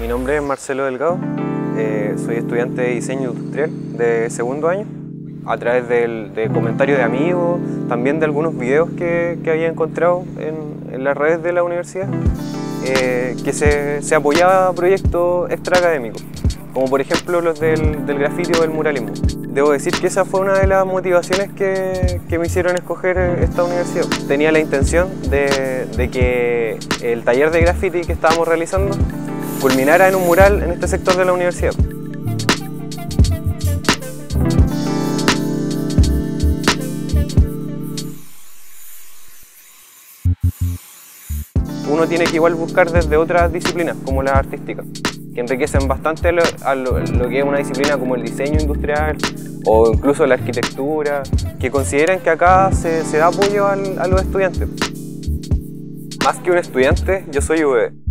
Mi nombre es Marcelo Delgado, eh, soy estudiante de diseño industrial de segundo año. A través del, de comentarios de amigos, también de algunos videos que, que había encontrado en, en, las redes de la universidad, eh, que se, apoyaba a proyectos extraacadémicos, como por ejemplo los del, del grafiti o del muralismo. Debo decir que esa fue una de las motivaciones que, me hicieron escoger esta universidad. Tenía la intención de, de que el taller de graffiti que estábamos realizando culminara en un mural en este sector de la universidad. Uno tiene que igual buscar desde otras disciplinas, como las artísticas, que enriquecen bastante lo, que es una disciplina como el diseño industrial o incluso la arquitectura, que consideran que acá se, da apoyo al, a los estudiantes. Más que un estudiante, yo soy UV.